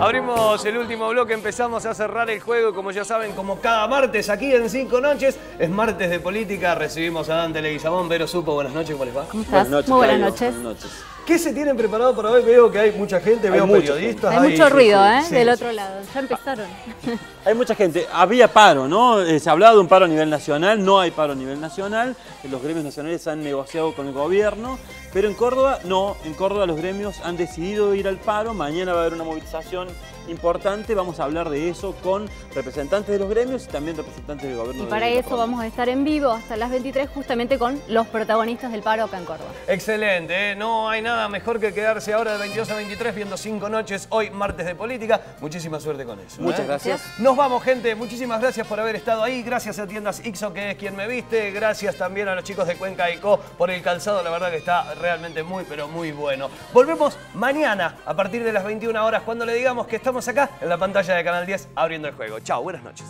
Abrimos el último bloque, empezamos a cerrar el juego. Como ya saben, como cada martes aquí en Cinco Noches, es martes de política. Recibimos a Dante Leguizamón, Vero Supo. Buenas noches, ¿cómo les va? Estás? Muy buenas noches. Buenas noches. ¿Qué se tienen preparado para hoy? Veo que hay mucha gente, veo mucha periodistas. Hay mucho ruido, ¿eh? sí, Del sí. otro lado. Ya empezaron. Hay mucha gente. Había paro, ¿no? Eh, se hablaba de un paro a nivel nacional, no hay paro a nivel nacional. Eh, Los gremios nacionales han negociado con el gobierno, pero en Córdoba no. En Córdoba los gremios han decidido ir al paro. Mañana va a haber una movilización importante. Vamos a hablar de eso con representantes de los gremios y también representantes del gobierno. Y para eso vamos a estar en vivo hasta las 23 justamente con los protagonistas del paro acá en Córdoba. Excelente, ¿eh? no hay nada mejor que quedarse ahora de 22 a 23 viendo Cinco Noches, hoy martes de política. Muchísima suerte con eso. Muchas ¿eh? gracias. Nos vamos, gente. Muchísimas gracias por haber estado ahí. Gracias a Tiendas Ixo, que es quien me viste. Gracias también a los chicos de Cuenca y Co por el calzado. La verdad que está realmente muy, pero muy bueno. Volvemos mañana a partir de las 21 horas cuando le digamos que estamos acá en la pantalla de Canal 10 abriendo el juego. Chao, buenas noches.